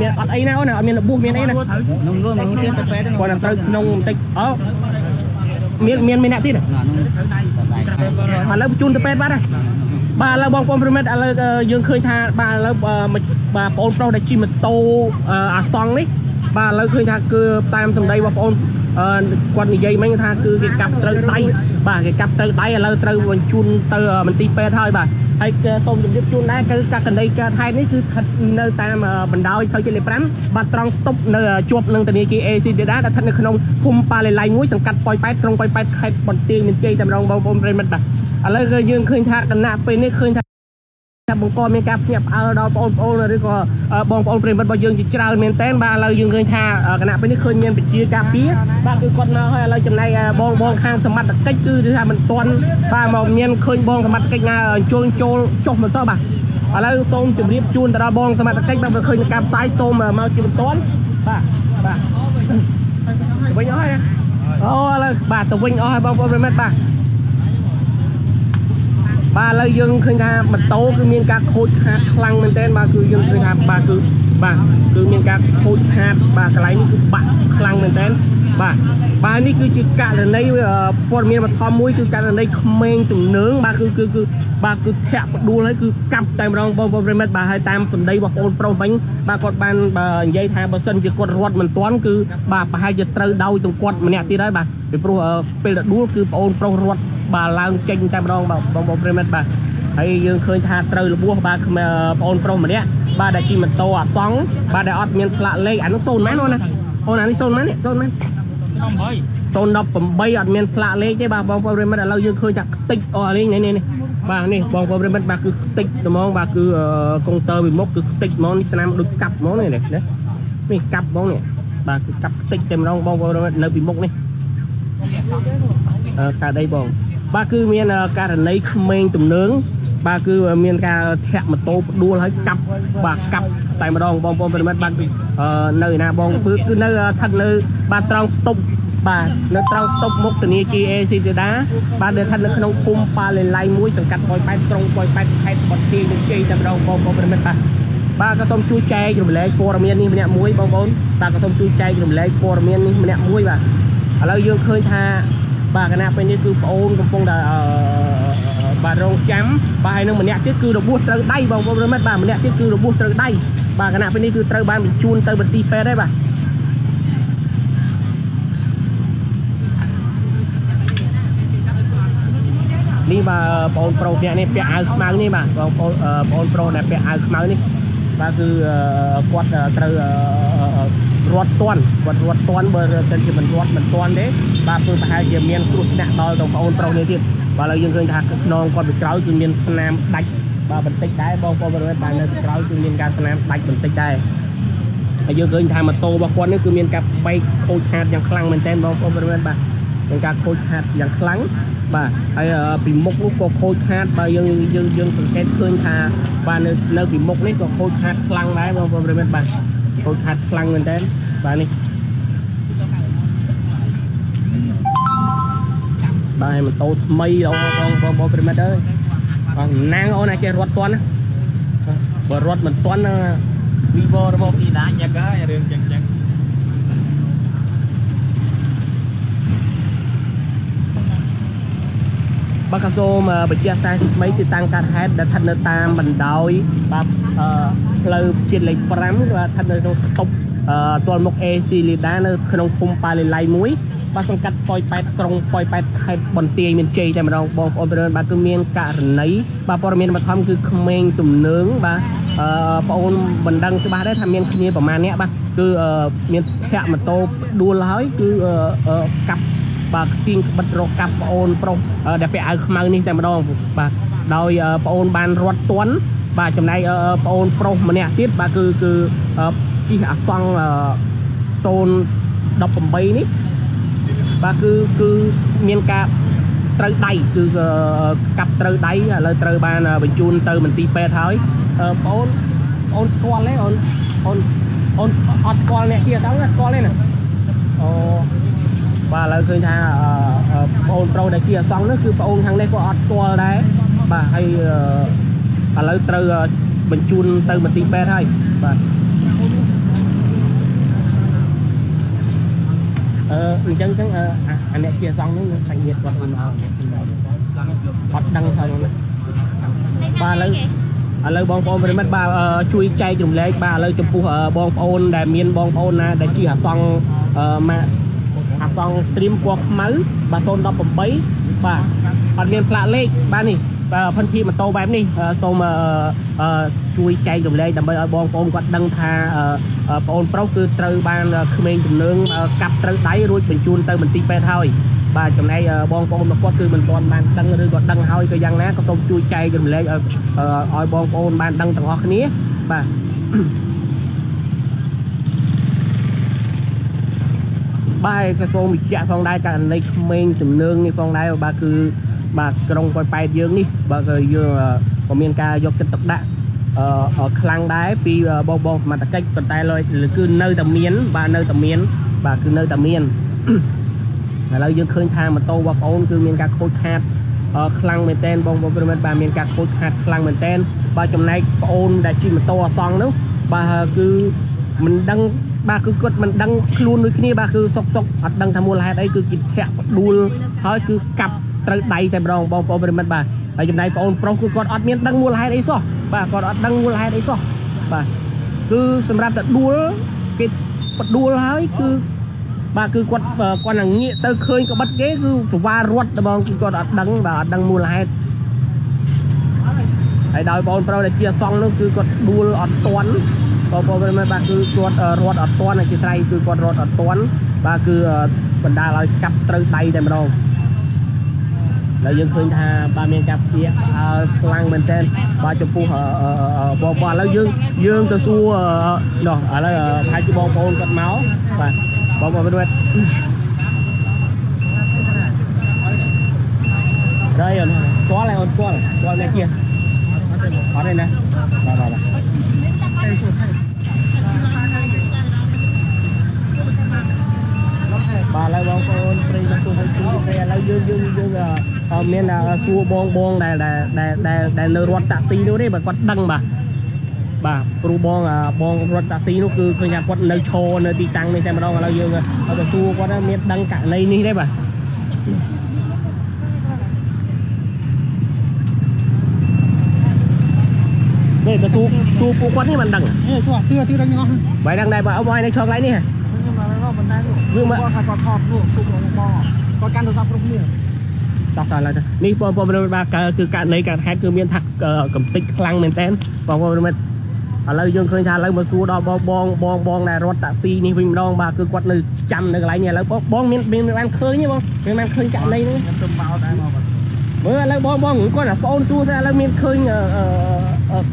មានអត់អីណាអូនអត់មានរបួសមានអីណានំរួមនំទៀតទៅពេទ្យគាត់ត្រូវក្នុងបន្តិចអោមានមានមានអ្នកទៀតឥឡូវបញ្ជូនទៅពេទ្យបាត់ហើយបាទឥឡូវបងប្អូនប្រិមិត្តឥឡូវយើងឃើញថាបាទឥឡូវបាទបងប្អូនប្រុសដែលជិះម៉ូតូអាសង់នេះ បាទឥឡូវឃើញថាគឺតាមសម្ដីបងប្អូនគាត់និយាយមិញថាគឺគេកាប់ត្រូវដៃបាទគេកាប់ត្រូវដៃឥឡូវត្រូវបញ្ជូនទៅមន្ទីរពេទ្យហើយបាទហើយសូមជម្រាបជូនដែរគឺសក្តិកើតហេតុនេះគឺស្ថិតនៅតាមបណ្ដោយផ្លូវជាតិលេខ5បាទត្រង់ស្តុបនៅជាប់នឹងធនាគារ AC ដេដាដែលស្ថិតនៅក្នុងភូមិប៉ាឡេឡៃមួយសង្កាត់ប៉ោយប៉ែតក្រុងប៉ោយប៉ែតខេត្តបន្ទាយមានជ័យតែម្ដងបងប្អូនប្រិមិត្តបាទឥឡូវគឺយើងឃើញថាគណៈពេលនេះឃើញថា ថាបង្កមានការភ្ញាក់ផ្អើលដល់បងប្អូនឬក៏បងប្អូនប្រិមិត្តរបស់យើងជាច្រើនមែនតើបាទឥឡូវយើងឃើញថាគណៈពេលនេះឃើញមានវិជាការពារបាទគឺគាត់មកហើយឥឡូវចំណែកបងបងខាងសមត្ថកិច្ចគឺថាមិនទាន់បាទមកមានឃើញបងសមត្ថកិច្ចណាចូលចូលចុះមកទៅបាទឥឡូវសូមជម្រាបជូនទៅដល់បងសមត្ថកិច្ចបាទបើឃើញការផ្សាយសូមមកជាមិនទាន់បាទបាទវិញអស់ហើយអូឥឡូវបាទទៅវិញអស់ហើយបងប្អូនប្រិមិត្តបាទ បាទឥឡូវយើងឃើញថាម៉ូតូគឺមានការខូចខាតខ្លាំងមែនទែនបាទគឺយើងឃើញថាបាទគឺបាទគឺមានការខូចខាតបាទកន្លែងនេះគឺបាក់ខ្លាំងមែនទែនបាទបាទនេះគឺជាករណីព័ត៌មានបឋមមួយគឺករណីក្មេងទំនើងបាទគឺគឺគឺបាទគឺធាក់ផ្ដួលហើយគឺកាប់តែម្ដងបងប្អូនប្រិមិត្តបាទហើយតាមសម្ដីរបស់បងប្អូនប្រុសវិញបាទគាត់បាននិយាយថាបើសិនជាគាត់រត់មិនទាន់គឺបាទប្រហែលជាត្រូវដោយទាំងគាត់ម្នាក់ទៀតហើយបាទពីព្រោះពេលដួលគឺបងប្អូនប្រុសរត់ បាទឡើងចេញតែម្ដងបងប្អូនប្រិមិត្តបាទហើយយើងឃើញថាត្រូវរបួសបាទបងប្អូនប្រុសម្នាក់បាទដែលជិះម៉ូតូអាសង់បាទដែលអត់មានផ្លាកលេខអានោះសូនមែនអូនណាអូនអានេះសូនមែនសូនមែន018អត់មានផ្លាកលេខទេបាទបងប្អូនប្រិមិត្តឥឡូវយើងឃើញថាខ្ទេចអស់លេងនេះនេះបាទនេះបងប្អូនប្រិមិត្តបាទគឺខ្ទេចត្មងបាទគឺកុងទ័រពីមុខគឺខ្ទេចហ្មងនេះស្នាមដូចកាប់ហ្មងនេះនេះនេះកាប់ហ្មងនេះបាទគឺកាប់ខ្ទេចតែម្ដងបងប្អូនប្រិមិត្តនៅពីមុខនេះអឺកាដៃបង បាទគឺមានករណីក្មេងទំនើងបាទគឺមានការធាក់ម៉ូតូផ្ដួលហើយកាប់បាទកាប់តែម្ដងបងប្អូនប្រិមិត្តបាទនៅឯណាបងគឺនៅស្ថិតនៅបាទត្រង់ស្តុបបាទនៅត្រង់ស្តុបមុខធនាគារ AC សេដាបាទដែលស្ថិតនៅក្នុងភូមិប៉ាលេឡៃមួយសង្កាត់ប៉ោយប៉ែតក្រុងប៉ោយប៉ែតខេត្តបន្ទាយមានជ័យតែម្ដងបងប្អូនប្រិមិត្តបាទបាទក៏សូមជួយចែករំលែកព័ត៌មាននេះម្នាក់មួយបងប្អូនបាទក៏សូមជួយចែករំលែកព័ត៌មាននេះម្នាក់មួយបាទឥឡូវយើងឃើញថា បាទគណៈពេលនេះគឺប្អូនកំពុងតែបាទរងចាំបាទហើយនឹងម្នាក់ទៀតគឺរបួសត្រូវដៃបងប្អូនប្រិមិត្តបាទម្នាក់ទៀតគឺរបួសត្រូវដៃបាទគណៈពេលនេះគឺត្រូវបានបញ្ជូនទៅមន្ទីរពេទ្យហើយបាទនេះបាទបងប្រុសអ្នកនេះពាក់អាវខ្មៅនេះបាទបងប្អូនបងប្រុសដែលពាក់អាវខ្មៅនេះបាទគឺគាត់ត្រូវ រត់តន់គាត់រត់តន់បើសិនជាមិនរត់មិនតន់ទេបាទគឺប្រហែលជាមានគ្រោះថ្នាក់ដល់ទៅបងប្រុសនេះទៀតបាទឥឡូវយើងឃើញថាខ្នងគាត់ពីក្រោយគឺមានស្នាមដាច់បាទបន្តិចដែរបងប្អូនបាទនៅពីក្រោយគឺមានការស្នាមដាច់បន្តិចដែរហើយយើងឃើញថាម៉ូតូរបស់គាត់នេះគឺមានការបែកខូចខាតយ៉ាងខ្លាំងមែនទែនបងប្អូនបាទមានការខូចខាតយ៉ាងខ្លាំងបាទហើយពីមុខនោះក៏ខូចខាតបើយើងយើងយើងសង្កេតឃើញថាបាទនៅនៅពីមុខនេះក៏ខូចខាតខ្លាំងដែរបងប្អូនបាទ ខូចខាតខ្លាំងមែនទែនបាទនេះបាទម៉ូតូថ្មីបងបងបងប្រិមិត្តអើយបាទណាងអូនអាចចេះរត់ទាន់ណាបើរត់មិនទាន់វីវរបស់ពីដាញឹកហើយរឿងចឹង បាទក៏សូមបញ្ជាក់សារថ្មីគឺតាំងកាត់ហេតុដែលស្ថិតនៅតាមបណ្ដោយបាទផ្លូវជាតិលេខ5បាទស្ថិតនៅក្នុងស្តុបទល់មុខ AC លីដានៅក្នុងភូមិប៉ាលីឡៃ1បាទសង្កាត់ប៉ោយប៉ែតក្រុងប៉ោយប៉ែតខេត្តបន្ទាយមានជ័យតែម្ដងបងប្អូនប្រិយបាទគឺមានករណីបាទព័ត៌មានបឋមគឺក្មេងទំនើងបាទអឺបងអូនមិនដឹងច្បាស់ដែរថាមានគ្នាប្រហែលអ្នកបាទគឺមានធាក់ម៉ូតូដួលហើយគឺកាប់ បាទទាញក្បិតរកកាប់ប្អូនប្រុសដែលពាក់អាវខ្មៅនេះតែម្ដងបាទដោយប្អូនបានរត់ទាន់បាទចំណែកប្អូនប្រុសម្នាក់ទៀតបាទគឺគឺជិះអាសង់018នេះបាទគឺគឺមានការត្រូវដៃគឺកាប់ត្រូវដៃឥឡូវត្រូវបានបញ្ជូនទៅមន្ទីរពេទ្យហើយបងអូនអូនស្គាល់ទេអូនអូនអូនអត់ស្គាល់អ្នក kia ទៅស្គាល់ទេណាអូ បាទឥឡូវឃើញថាបងអូនប្រុសដែលជាអសង្ឃនោះគឺបងអូនខាងនេះក៏អត់ស្គាល់ដែរបាទហើយឥឡូវត្រូវបញ្ជូនទៅមន្ទីរពេទ្យហើយបាទអឺអញ្ចឹងអញ្ចឹងអាអ្នកជាសង្ឃនោះខាងញាតគាត់មិនអត់អត់ដឹងថានោះបាទឥឡូវឥឡូវបងប្អូនប្រិមិត្តបាទជួយចែករំលែកបាទឥឡូវចំពោះបងប្អូនដែលមានបងប្អូនណាដែលជាអសង្ឃម៉ាក់ អាសង្ឃត្រៀមពណ៌ខ្មៅបាទ018បាទអត់មានផ្លាកលេខបាទនេះបាទផិនភីម៉ូតូបែបនេះអឺសូមអឺអឺជួយចែករំលែកដើម្បីឲ្យបងប្អូនគាត់ដឹងថាអឺអឺបងប្រុសគឺត្រូវបានក្មេងជំនឿអឺកាប់ត្រូវដៃរួចបញ្ជូនទៅមន្ទីរពេទ្យហើយបាទចំណែកអឺបងប្អូនរបស់គាត់គឺមិនទាន់បានដឹងឬក៏ដឹងហើយក៏យ៉ាងណាក៏សូមជួយចែករំលែកឲ្យអឺឲ្យបងប្អូនបានដឹងទាំងអស់គ្នាបាទ បាទក៏សូមបញ្ជាក់ផងដែរករណីក្មេងជំនឿនេះផងដែរបាទគឺបាទក្រុងប៉ោយប៉ែតយើងនេះបាទក៏យើងអឺក៏មានការយកចិត្តទុកដាក់អឺខ្លាំងដែរពីបងបងសមត្ថកិច្ចប៉ុន្តែឡើយគឺនៅតែមាន បាទនៅតែមាន បាទគឺនៅតែមានឥឡូវយើងឃើញថាម៉ូតូបងប្អូនគឺមានការខូចខាតអឺខ្លាំងមែនទែនបងប្អូនប្រិមិត្តបាទមានការខូចខាតខ្លាំងមែនទែនបាទចំណែកប្អូនដែលជិះម៉ូតូអសង្ឃនោះបាទគឺមិនដឹង បាទគឺគាត់មិនដឹងខ្លួនដូចគ្នាបាទគឺសុកសុកអត់ដឹងថាមូលហេតុអីគឺគេធាក់ផ្ដួលហើយគឺកាប់ត្រូវដៃតែម្ដងបងប្អូនប្រិមិត្តបាទហើយចំណែកប្អូនប្រុសគឺគាត់អត់មានដឹងមូលហេតុអីសោះបាទគាត់អត់ដឹងមូលហេតុអីសោះបាទគឺសម្រាប់តែដួលគេផ្ដួលហើយគឺបាទគឺគាត់គាត់នឹងងាកទៅឃើញក្បិតគេគឺប្រវារត់តែបងគឺគាត់អត់ដឹងបាទអត់ដឹងមូលហេតុហើយដោយបងប្រុសដែលជាសង្ឃនោះគឺគាត់ដួលអត់តន់ បងប្អូនប្រិយមិត្តបាទគឺគាត់រត់អត់តន់ជាស្រ័យគឺគាត់រត់អត់តន់បាទគឺបណ្ដាលឲ្យកាប់ត្រូវដៃតែម្ដងហើយយើងឃើញថាបាទមានការព្យាខ្លាំងមែនទែនបាទចំពោះបងប្អូនឥឡូវយើងយើងទៅសួរនោះឥឡូវប្រហែលជាបងប្អូនគាត់មកបាទបងប្អូនប្រិយមិត្តរៃអូនស្គាល់ហើយអូនស្គាល់ស្គាល់អ្នក kia អត់ទេណាបាទបាទ បាទបាទឥឡូវបងប្អូនព្រៃមកទូទៅជួយពេលឥឡូវយើងយើងយើងអឺមានសួរបងបងដែលដែលដែលដែលនៅរត់តាក់ស៊ីនោះទេបើគាត់ដឹងបាទបាទព្រោះបងបងរត់តាក់ស៊ីនោះគឺឃើញថាគាត់នៅឈរនៅទីតាំងនេះតែម្ដងឥឡូវយើងទៅសួរគាត់មានដឹងករណីនេះទេបាទ នេះទៅទូទូពួកគាត់នេះមិនដឹងអេស្គាល់ទីទីដល់ញ៉ោះបើដឹងដែរបើអត់មកនៅឈរកន្លែងនេះហ៎ខ្ញុំមកដល់បណ្ដានោះគាត់ថាគាត់ថតនោះគុំមកបងគាត់កាន់ទូរស័ព្ទគ្រប់គ្នាតោះតើឡើយទៅនេះបងប្អូនប្រិយមិត្តបាទគឺករណីកើតហេតុគឺមានថាកំតិចខ្លាំងមែនតើបងប្អូនប្រិយមិត្តឥឡូវយើងឃើញថាឥឡូវមកសួរដល់បងបងបងបងដែលរត់តាក់ស៊ីនេះវិញម្ដងបាទគឺគាត់នៅចាំនៅកន្លែងនេះឥឡូវបងបងមានមានបានឃើញទេបងមានបានឃើញករណីនេះខ្ញុំទៅមកដែរមក មើលឥឡូវបងបងគាត់អាបងសួរថាឥឡូវមានឃើញ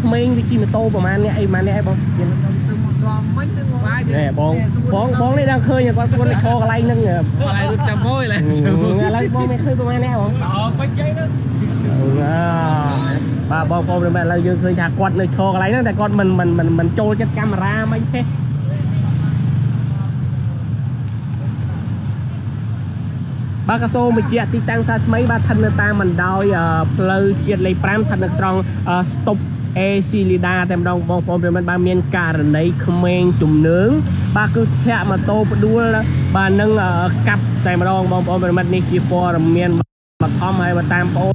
ក្មេងវិជិម៉ូតូប្រហែលអ្នកអីប្រហែលអ្នកអីបងខ្ញុំទៅមកដល់មិញទៅមកបាយនេះបងបងបងនេះ đang ឃើញគាត់គាត់ឈរកន្លែងហ្នឹងកន្លែងរត់ចាំមួយឡើយឥឡូវបងមានឃើញប្រហែលអ្នកបងអើពេញយាយទៅបាទបងប្អូនប្រិយមិត្តឥឡូវយើងឃើញថាគាត់នៅឈរកន្លែងហ្នឹងតែគាត់មិនមិនមិនមិនចូលចិត្តកាមេរ៉ាមិនទេ បាទក៏សូមបញ្ជាក់ទីតាំងសាថ្មីបាទស្ថិតនៅតាមបណ្ដោយផ្លូវជាតិលេខ5ស្ថិតនៅត្រង់ស្តុបអេស៊ីលីដាតែម្ដងបងប្អូនប្រិយមិត្តបាទមានករណីក្មេងជំនឿបាទគឺធាក់ម៉ូតូផ្ដួលបាទនឹងកាប់តែម្ដងបងប្អូនប្រិយមិត្តនេះជាព័ត៌មានបឋមហើយបើតាមបង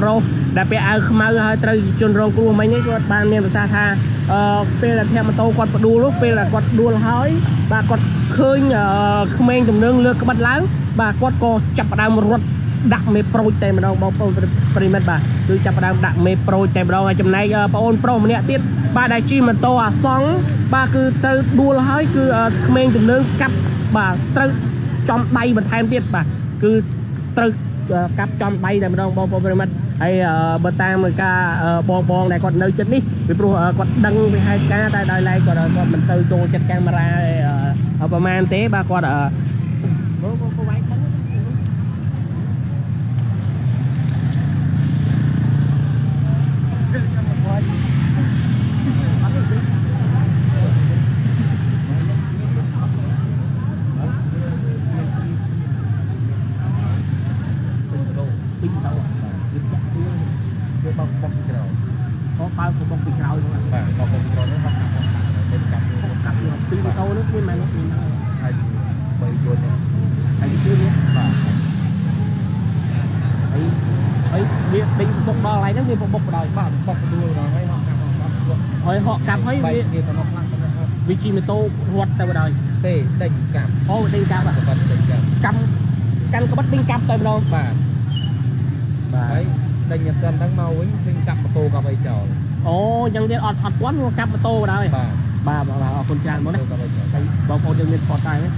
ប្អូនប្រុសដែលពាក់អាវខ្មៅហើយត្រូវជន់រងគ្រោះមិញនេះគាត់បានមានប្រសាសន៍ថាអឺពេលដែលធាក់ម៉ូតូគាត់ផ្ដួលនោះពេលដែលគាត់ដួលហើយបាទគាត់ឃើញក្មេងទំនើងលើកក្បិតឡើងបាទគាត់ក៏ចាប់ផ្ដើមរត់ដាក់មេប្រូចតែម្ដងបងប្អូនប្រិមិត្តបាទគឺចាប់ផ្ដើមដាក់មេប្រូចតែម្ដងហើយចំណែកបងអូនប្រុសម្នាក់ទៀតបាទដែលជិះម៉ូតូអាសង់បាទគឺត្រូវដួលហើយគឺក្មេងទំនើងកាប់បាទត្រូវចំដៃបន្ថែមទៀតបាទគឺត្រូវ កាប់ចំដៃតែម្ដងបងប្អូនប្រិមិត្តហើយបើតាមការបងបងដែលគាត់នៅចិត្តនេះពីព្រោះគាត់ដឹងពីហេតុការណ៍តែដោយឡែកគាត់គាត់មិនទៅចូលចិត្តកាមេរ៉ាប្រហែលទេបាទគាត់មើលបងប្អូនវាយដឹងពីទៅវាចាក់វាវាបោកបោកក្រោយ ហោបើកបុកពីក្រោយហ្នឹង បាទក៏ខ្ញុំចូលនោះគាត់ទៅកាប់ កាប់យក ពីម៉ូតូនោះមានម៉ែនោះមានហើយបីយួននេះហើយគឺនេះបាទហើយហើយវាដេញបុកដល់ហើយហ្នឹងវាបុកបណ្ដោយបាទបោកដួលដល់ហើយហោះកាប់ហោះកាប់ហើយហក់កាប់ហើយបែវាកគ្នាទៅមកខ្លាំងទៅណាវាជិះម៉ូតូរត់ទៅបណ្ដោយទេដេញកាប់អូដេញកាប់បាទគាត់ដេញកាប់កម្មកាន់ក្បិតដេញកាប់ទៅម្ដងបាទបាទហើយដេញយកត្រឹមហ្នឹងមកវិញវិញកាប់ម៉ូតូកាប់ឲ្យចោលអូអញ្ចឹងទៀតអត់អត់ទាន់វាកាប់ម៉ូតូបណ្ដោយបាទ បាទបាទបាទអរគុណច្រើនមកណាម៉ូតូកាប់ឲ្យចោលហើយបងប្អូនយើងមានផតតែទេ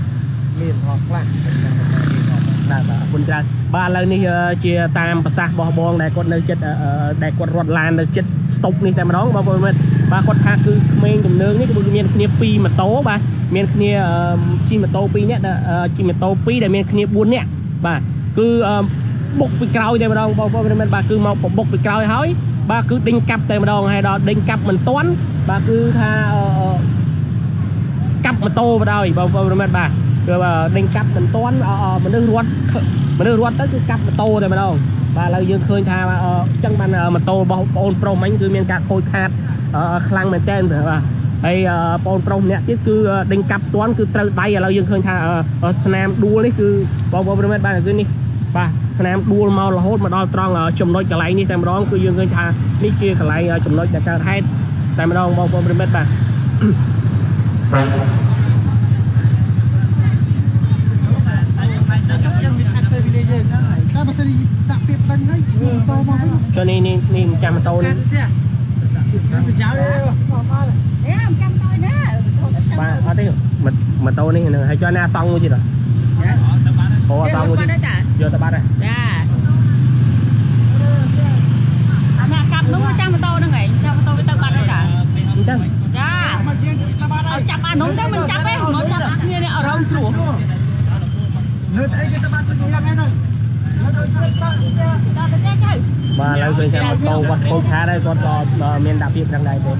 មានហោះខ្លះខ្ញុំមិនមានហោះបាទបាទអរគុណច្រើនបាទឥឡូវនេះអឺជាតាមប្រសាសន៍របស់បងដែលគាត់នៅចិត្តអឺអឺដែលគាត់រត់ឡាននៅចិត្តស្តុបនេះតែម្ដងបងប្អូនមើលបាទគាត់ថាគឺក្មេងទំនើងនេះគឺមានគ្នា2ម៉ូតូបាទមានគ្នាអឺជិះម៉ូតូ2នាក់ដែលអឺជិះម៉ូតូ2ដែលមានគ្នា4នាក់បាទគឺអឺបុកពីក្រោយតែម្ដងបងប្អូនមើលបាទគឺមកបុកពីក្រោយហើយ បាទគឺដេញកាប់តែម្ដងហើយដល់ដេញកាប់មិនទាន់បាទគឺថាអឺអឺកាប់ម៉ូតូបណ្ដោយបងប្អូនមែនបាទគឺបើដេញកាប់មិនទាន់អអមនុស្សរត់មនុស្សរត់ទៅគឺកាប់ម៉ូតូតែម្ដងបាទឥឡូវយើងឃើញថាអអញ្ចឹងបានម៉ូតូរបស់បងប្អូនប្រុសមិញគឺមានការខូចខាតអខ្លាំងមែនតើបាទហើយបងប្រុសម្នាក់ទៀតគឺដេញកាប់ទាន់គឺត្រូវដៃឥឡូវយើងឃើញថាស្នាមដួលនេះគឺបងប្អូនមែនបាទគឺនេះ បាទស្នាមដួលមករហូតមកដល់ត្រង់ចំណុចកន្លែងនេះតែម្ដងគឺយើងឃើញថានេះជាកន្លែងចំណុចដែលកើតហេតុតែម្ដងបងប្អូនប្រិមិត្តបាទយើងមានអាចទៅវិលេយើងដែរតែបើសិនដាក់ពាក្យដេញហើយម៉ូតូមកវិញចុះនេះនេះនេះចាំម៉ូតូនេះទៀតដាក់ប្រយោជន៍មកមក Dạ, trăm tôi đó. Thôi, nó xong បាទ rồi. អត់ទេម៉ូម៉ូតូនេះនឹងហើយចុះណាតង់មួយទៀតហ៎ អូអត់ត Dạ, ង់មួយ qua ទៀត đây ta. យកទៅបាត់ហើយ Dạ. À, mẹ cặp đúng là trăm tôi đó ngày, trăm tôi với tao bắt đây ta. អញ្ចឹង Dạ. មកជាងតាមបានហើយ Ở chăm ăn đúng thế mình chăm ấy, nó chăm ăn như này ở rong chùa. នៅអីគេសម្បត្តិទៅយ៉ាងហ្នឹងនៅទៅជួយបាន Đó, tôi chết chứ. បាទឥឡូវឃើញថាម៉ូតូគាត់ខូចខាតហើយគាត់ក៏មានដាក់ពាក្យដឹងដែរទេ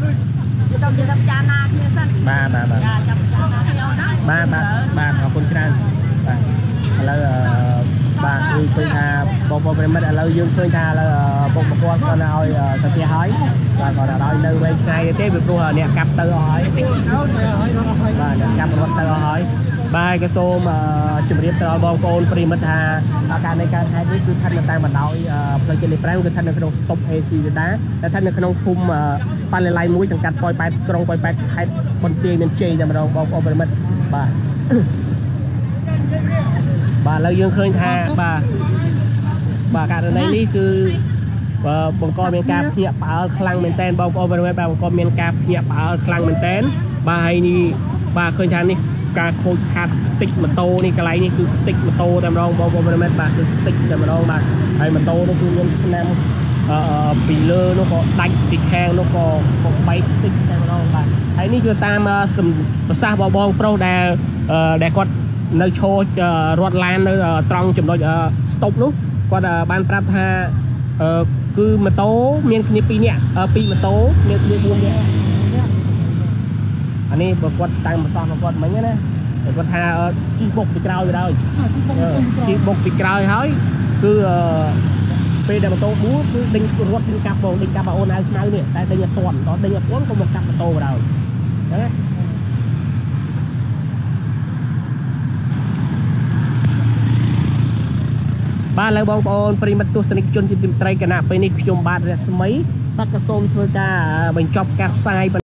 Tôi trong kia đập cha na kia sân. បាទបាទបាទ Dạ, chăm cha na theo đó. បាទបាទបាទអរគុណច្រើនបាទ ឥឡូវអឺបាទគឺឃើញថាបងប្អូនប្រិមិត្តឥឡូវយើងឃើញថាឥឡូវពុកប្រព័ន្ធគាត់នៅឲ្យទៅផ្ទះហើយបាទគាត់ដល់នៅវែងឆ្ងាយទេពីព្រោះអ្នកកាប់ទៅអស់ហើយហើយហើយរត់ហើយបាទអ្នកចាប់រត់ទៅអស់ហើយបាទក៏សូមអឺជម្រាបទៅដល់បងប្អូនប្រិមិត្តថាការនៃការហែកនេះគឺស្ថិតនៅតាមបណ្ដោយអឺផ្លូវជាតិលេខ5គឺស្ថិតនៅក្នុងស្តុប AC ដេតាដែលស្ថិតនៅក្នុងភូមិអឺប៉ាឡេឡៃមួយសង្កាត់ប៉ោយប៉ែតក្រុងប៉ោយប៉ែតខេត្តបន្ទាយមានជ័យតែម្ដងបងប្អូនប្រិមិត្តបាទ បាទឥឡូវយើងឃើញថាបាទបាទករណីនេះគឺបើបង្កមានការភ្ញាក់ផ្អើលខ្លាំងមែនតើបងប្អូនប្រិយមិត្តបាទបង្កមានការភ្ញាក់ផ្អើលខ្លាំងមែនតើបាទហើយនេះបាទឃើញថានេះការខូចខាតតិចម៉ូតូនេះកន្លែងនេះគឺតិចម៉ូតូតែម្ដងបងប្អូនប្រិយមិត្តបាទគឺតិចតែម្ដងបាទហើយម៉ូតូនោះគឺមានឆ្នាំអឺពីលើនោះក៏ដាច់ពីខាងនោះក៏ក៏បែកតិចតែម្ដងបាទហើយនេះគឺតាមសំប្រសាសន៍របស់បងប្រុសដែលអឺដែលគាត់ នៅឈររត់ឡាននៅត្រង់ចំណុចស្តុបនោះគាត់បានប្រាប់ថាគឺម៉ូតូមានគ្នា2នាក់2ម៉ូតូមានគ្នា4នាក់អានេះបើគាត់តាំងបន្សោះរបស់គាត់មិញណាគាត់ថាជីបុកពីក្រោយទៅហើយជីបុកពីក្រោយហើយគឺពេលដែលម៉ូតូដួលគឺដេញរត់ដេញកាប់បងដេញកាប់អូនហៅស្មៅនេះតែដេញអត់ទាន់ដល់ដេញអត់ទាន់ក៏មកកាប់ម៉ូតូទៅហើយណា បាទឥឡូវបងប្អូនប្រិមិត្តទស្សនិកជនជាទីមេត្រីគណៈពេលនេះខ្ញុំបាទរស្មីបាទក៏សូមធ្វើការបញ្ចប់ការផ្សាយ